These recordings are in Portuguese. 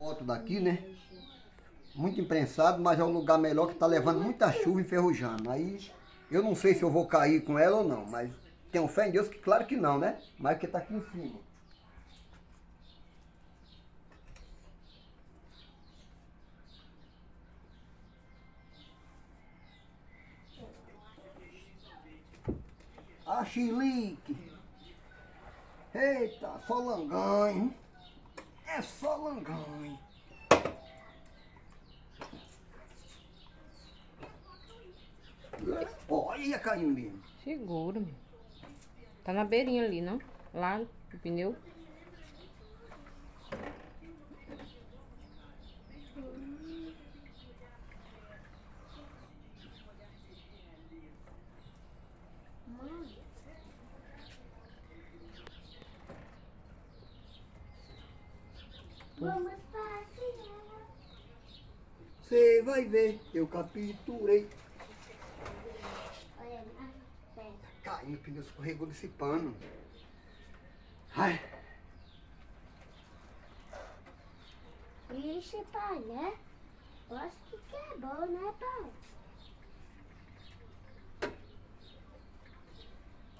Foto daqui, né? Muito imprensado, mas é um lugar melhor que tá levando muita chuva enferrujando. Aí eu não sei se eu vou cair com ela ou não, mas tenho fé em Deus que claro que não, né? Mas que tá aqui em cima. A chilique. Eita, só langanho. É só langanho. Olha caindo mesmo. Segura, meu. Tá na beirinha ali, não? Lá no pneu. Vamos passear. Você vai ver, eu capturei. Olha, frente. Caindo, o pneu escorregou desse pano. Ai, Ixi, pai, né? Acho que que é bom, né, pai?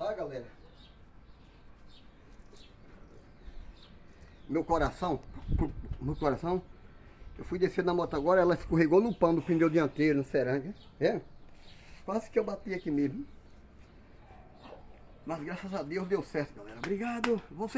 Olha galera. Meu coração, meu coração, eu fui descer na moto agora, ela escorregou no pano do pneu dianteiro, no seranga. É? Quase que eu bati aqui mesmo. Mas graças a Deus deu certo, galera. Obrigado. Vocês